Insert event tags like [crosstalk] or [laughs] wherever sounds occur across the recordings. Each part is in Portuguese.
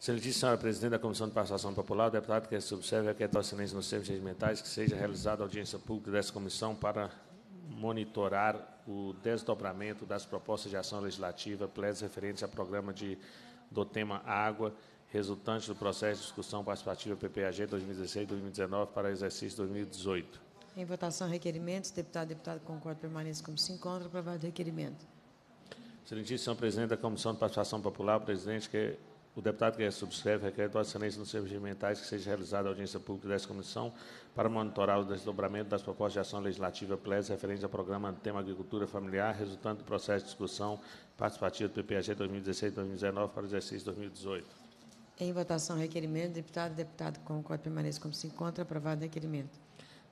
Excelentíssima senhora presidente da Comissão de Participação Popular, deputado que se observa que a silêncio nos termos regimentais que seja realizada audiência pública dessa comissão para monitorar o desdobramento das propostas de ação legislativa plenas referentes ao programa de, do tema água, resultante do processo de discussão participativa PPAG 2016-2019 para exercício 2018. Em votação, requerimentos. Deputado, deputado, concordo, permaneça como se encontra. Aprovado o requerimento. Excelentíssimo senhor presidente da Comissão de Participação Popular, presidente que o deputado que subscreve requer do excelência nos serviços regimentais que seja realizada a audiência pública dessa comissão para monitorar o desdobramento das propostas de ação legislativa plenas referentes ao programa Tema Agricultura Familiar, resultante do processo de discussão participativa do PPAG 2016-2019 para o exercício 2018. Em votação, requerimento. Deputado, deputado, concordo, permaneça como se encontra. Aprovado o requerimento.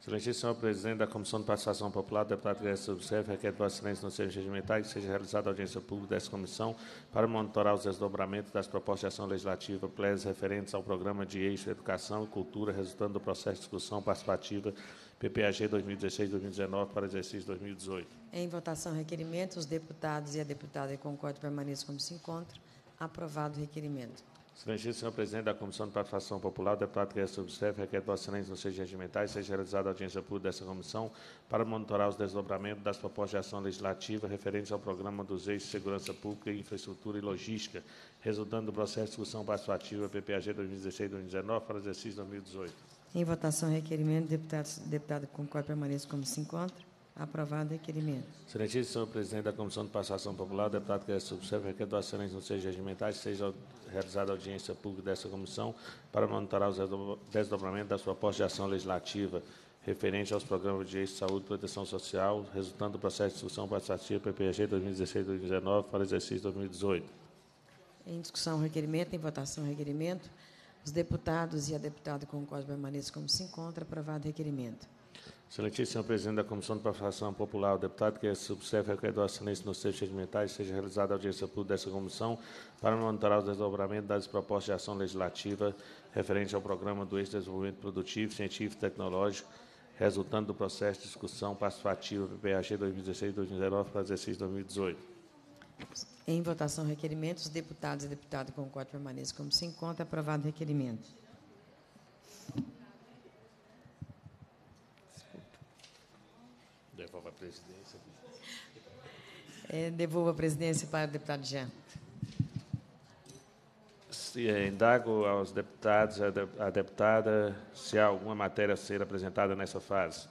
Excelentíssimo senhor presidente da Comissão de Participação Popular, deputado Grécia Observe, requer Vossa Excelência nos serviços regimentais que seja realizada audiência pública dessa comissão para monitorar os desdobramentos das propostas de ação legislativa plenas referentes ao programa de eixo Educação e Cultura, resultando do processo de discussão participativa PPAG 2016-2019 para exercício 2018. Em votação, requerimento. Os deputados e a deputada concordam permaneçam como se encontram. Aprovado o requerimento. Excelentíssimo senhor presidente da Comissão de Participação Popular, deputado que observa requer do excelência nos seus regimentais seja realizada audiência pública dessa comissão para monitorar os desdobramentos das propostas de ação legislativa referentes ao programa dos eixos de segurança pública, infraestrutura e logística, resultando do processo de discussão participativa PPAG 2016-2019 para o exercício 2018. Em votação, requerimento, deputado, deputado concorda permaneça como se encontra. Aprovado o requerimento. Excelentíssimo senhor presidente da Comissão de Participação Popular, deputado que subserve requer do excelência nos seus regimentais seja realizada audiência pública dessa comissão para monitorar os desdobramentos das propostas de ação legislativa referente aos programas de saúde e proteção social, resultando do processo de discussão participativa PPG 2016-2019 para o exercício 2018. Em discussão, requerimento. Em votação, requerimento. Os deputados e a deputada concordam permaneçam como se encontra. Aprovado o requerimento. Excelentíssimo presidente da Comissão de Participação Popular, o deputado que subserve requer do excelência nos seus regimentais seja realizada a audiência pública dessa comissão para monitorar o desdobramento das propostas de ação legislativa referente ao programa do ex-desenvolvimento produtivo, científico e tecnológico, resultante do processo de discussão participativa PPAG 2016-2019 para exercício 2018. Em votação, requerimentos. Deputados e deputadas concordam permaneçam como se encontra. Aprovado o requerimento. Devolva a presidência. É, devolvo a presidência para o deputado Jean. Se, é, indago aos deputados, a, deputada, se há alguma matéria a ser apresentada nessa fase.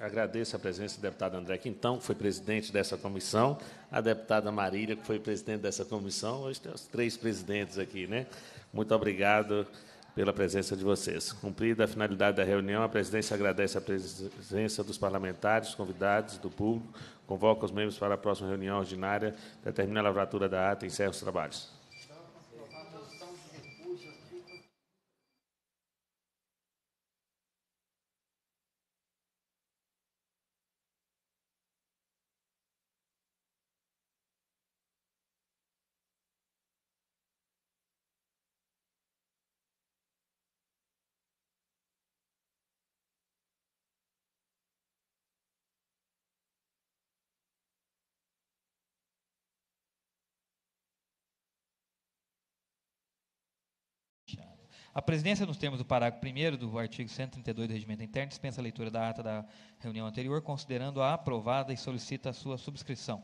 Agradeço a presença do deputado André Quintão, que foi presidente dessa comissão, a deputada Marília, que foi presidente dessa comissão. Hoje tem os três presidentes aqui, né? Muito obrigado pela presença de vocês. Cumprida a finalidade da reunião, a presidência agradece a presença dos parlamentares, convidados, do público, convoca os membros para a próxima reunião ordinária, determina a lavratura da ata e encerra os trabalhos. A presidência, nos termos do parágrafo 1 do artigo 132 do Regimento Interno, dispensa a leitura da ata da reunião anterior, considerando-a aprovada e solicita a sua subscrição.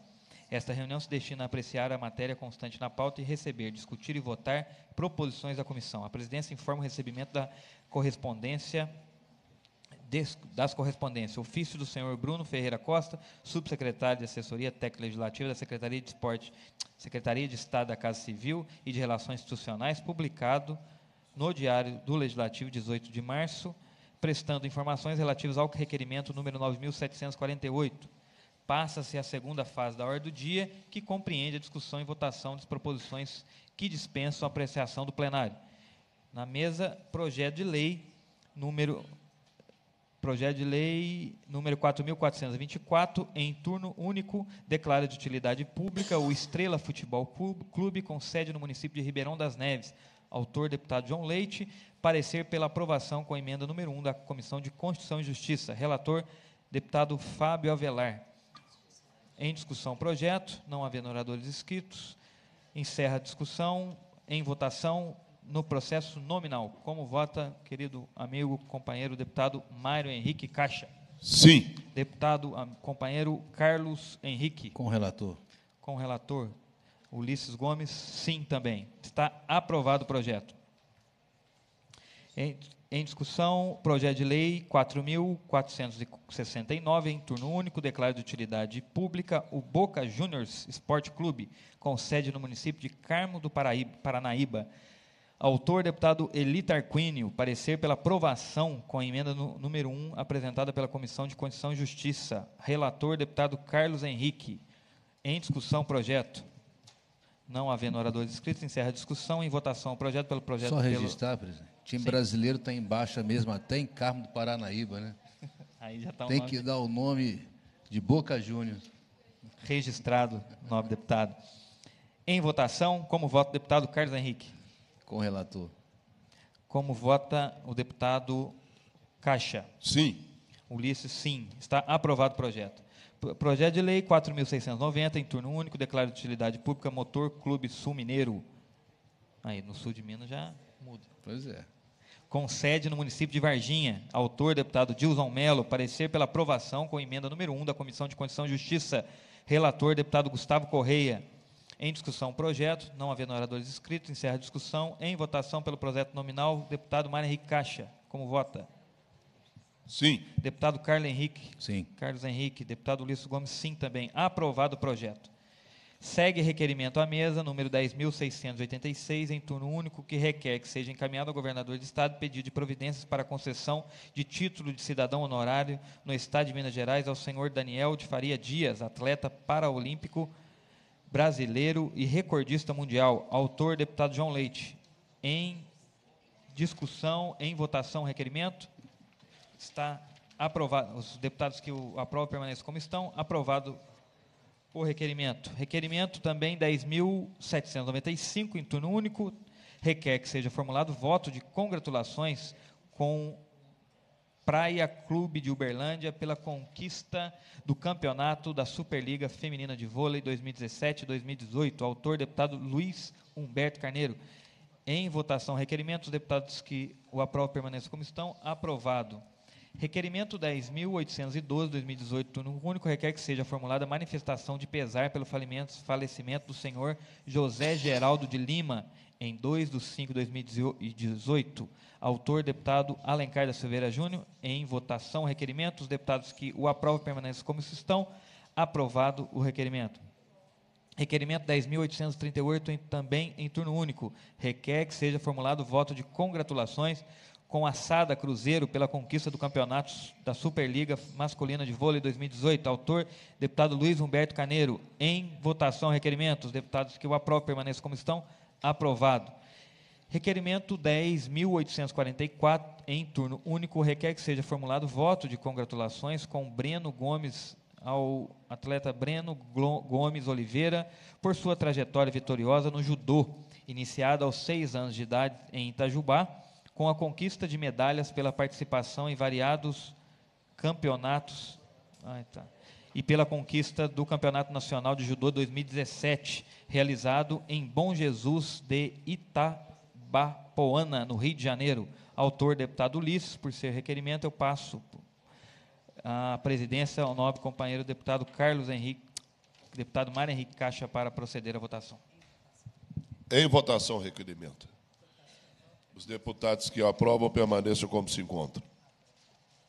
Esta reunião se destina a apreciar a matéria constante na pauta e receber, discutir e votar proposições da comissão. A presidência informa o recebimento da correspondência das correspondências. Ofício do senhor Bruno Ferreira Costa, subsecretário de Assessoria Técnica Legislativa da Secretaria de Esporte, Secretaria de Estado da Casa Civil e de Relações Institucionais, publicado no Diário do Legislativo, 18 de março, prestando informações relativas ao requerimento número 9748. Passa-se a segunda fase da ordem do dia, que compreende a discussão e votação das proposições que dispensam a apreciação do plenário. Na mesa, projeto de lei número projeto de lei número 4424 em turno único declara de utilidade pública o Estrela Futebol Clube com sede no município de Ribeirão das Neves, Autor, deputado João Leite. Parecer pela aprovação com a emenda número 1 da Comissão de Constituição e Justiça. Relator, deputado Fábio Avelar. Em discussão o projeto, não havendo oradores inscritos, encerra a discussão. Em votação, no processo nominal. Como vota, querido amigo, companheiro deputado Mário Henrique Caixa? Sim. Deputado companheiro Carlos Henrique? Com o relator. Com o relator. Ulisses Gomes? Sim, também. Está aprovado o projeto. Em, em discussão, projeto de lei 4.469, em turno único, declara de utilidade pública o Boca Juniors Esporte Clube, com sede no município de Carmo do Paraíba, Paranaíba. Autor, deputado Eli Tarquínio, parecer pela aprovação com a emenda no, número 1, apresentada pela Comissão de Constituição e Justiça. Relator, deputado Carlos Henrique. Em discussão, projeto. Não havendo oradores inscritos, encerra a discussão. Em votação, o projeto pelo projeto. Só registrar, pelo... presidente. O time Sim. brasileiro está em baixa mesmo, até em Carmo do Paranaíba, né? [laughs] Aí já tá Tem nome... que dar o nome de Boca Juniors. Registrado, nobre deputado. Em votação, como voto, deputado Carlos Henrique. Com o relator. Como vota o deputado Caixa? Sim. Ulisses, sim. Está aprovado o projeto. Projeto de lei 4.690, em turno único, declara de utilidade pública Motor Clube Sul Mineiro. Aí, no sul de Minas já muda. Pois é. Com sede no município de Varginha. Autor, deputado Dilson Melo. Parecer pela aprovação com emenda número 1 da Comissão de Constituição e Justiça. Relator, deputado Gustavo Correia. Em discussão, o projeto. Não havendo oradores inscritos, encerra a discussão. Em votação pelo projeto nominal, deputado Mário Henrique Caixa. Como vota? Sim. Deputado Carlos Henrique. Sim. Carlos Henrique. Deputado Ulisses Gomes, sim também. Aprovado o projeto. Segue requerimento à mesa, número 10.686, em turno único, que requer que seja encaminhado ao governador de Estado pedido de providências para concessão de título de cidadão honorário no Estado de Minas Gerais ao senhor Daniel de Faria Dias, atleta paraolímpico brasileiro e recordista mundial. Autor, deputado João Leite. Em discussão, em votação, requerimento. Está aprovado. Os deputados que o aprovam permaneçam como estão. Aprovado o requerimento. Requerimento também 10.795, em turno único. Requer que seja formulado voto de congratulações com Praia Clube de Uberlândia pela conquista do campeonato da Superliga Feminina de Vôlei 2017-2018. Autor, deputado Luiz Humberto Carneiro. Em votação, requerimentos, deputados que o aprovam permaneçam como estão. Aprovado. Requerimento 10.812-2018, turno único, requer que seja formulada manifestação de pesar pelo falecimento do senhor José Geraldo de Lima, em 2 de 5 de 2018. Autor, deputado Alencar da Silveira Júnior. Em votação, requerimento. Os deputados que o aprovam permanecem como estão. Aprovado o requerimento. Requerimento 10.838, também em turno único. Requer que seja formulado voto de congratulações com a Sada Cruzeiro pela conquista do campeonato da Superliga Masculina de Vôlei 2018. Autor, deputado Luiz Humberto Caneiro. Em votação, requerimento. Os deputados que o aprovam permaneçam como estão. Aprovado. Requerimento 10.844, em turno único, requer que seja formulado voto de congratulações com Breno Gomes, ao atleta Breno Gomes Oliveira, por sua trajetória vitoriosa no judô, iniciada aos seis anos de idade em Itajubá, com a conquista de medalhas pela participação em variados campeonatos. Ah, tá. E pela conquista do Campeonato Nacional de Judô 2017, realizado em Bom Jesus de Itajubá. Bapoana, no Rio de Janeiro. Autor, deputado Ulisses, por ser requerimento, eu passo a presidência ao nobre companheiro deputado Carlos Henrique, deputado Mário Henrique Caixa, para proceder à votação. Em votação, requerimento. Os deputados que aprovam permaneçam como se encontram.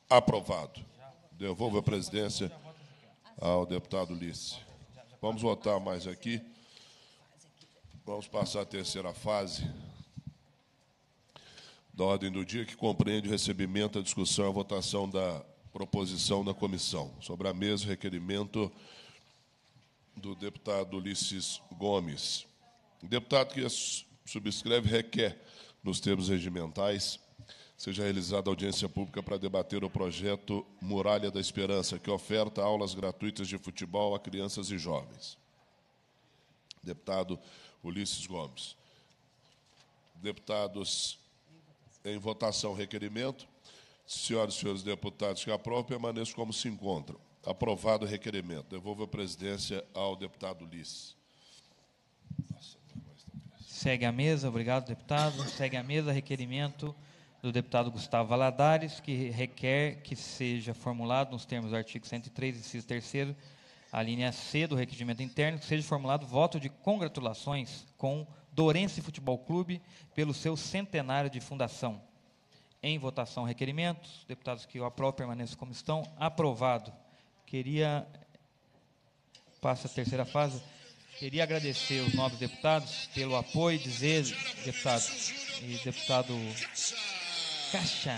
Aprovado. Devolvo a presidência ao deputado Ulisses. Vamos votar mais aqui. Vamos passar a terceira fase da ordem do dia, que compreende o recebimento, a discussão e a votação da proposição da comissão. Sobre a mesa, o requerimento do deputado Ulisses Gomes. O deputado que subscreve requer, nos termos regimentais, seja realizada audiência pública para debater o projeto Muralha da Esperança, que oferta aulas gratuitas de futebol a crianças e jovens. Deputado Ulisses Gomes. Deputados em votação requerimento. Senhoras e senhores deputados que aprovam, permaneçam como se encontram. Aprovado o requerimento. Devolvo a presidência ao deputado Ulisses. Segue a mesa, obrigado, deputado. Segue a mesa, requerimento do deputado Gustavo Valadares, que requer que seja formulado nos termos do artigo 103, inciso 3 a linha C do requerimento interno, que seja formulado voto de congratulações com Dorense Futebol Clube pelo seu centenário de fundação. Em votação, requerimentos. Deputados que o aprovam permaneçam como estão. Aprovado. Queria. Passa a terceira fase. Queria agradecer os nobres deputados pelo apoio, dizer, deputados e deputado Caixa.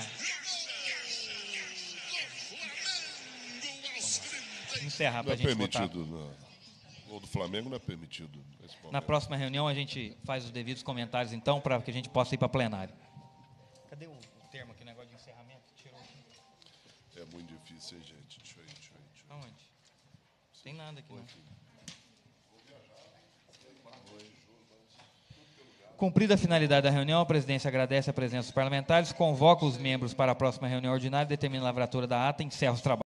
Encerrar para a é gente votar. permitido. O gol do Flamengo não é permitido. Na próxima reunião a gente faz os devidos comentários, então, para que a gente possa ir para plenário. Cadê o, o termo aqui, o negócio de encerramento? Tirou aqui. É muito difícil, hein, gente? Deixa eu ir, deixa eu ir. Deixa eu ir. Aonde? Não tem nada aqui, não. Cumprida a finalidade da reunião, a presidência agradece a presença dos parlamentares, convoca os membros para a próxima reunião ordinária, determina a lavratura da ata e encerra os trabalhos.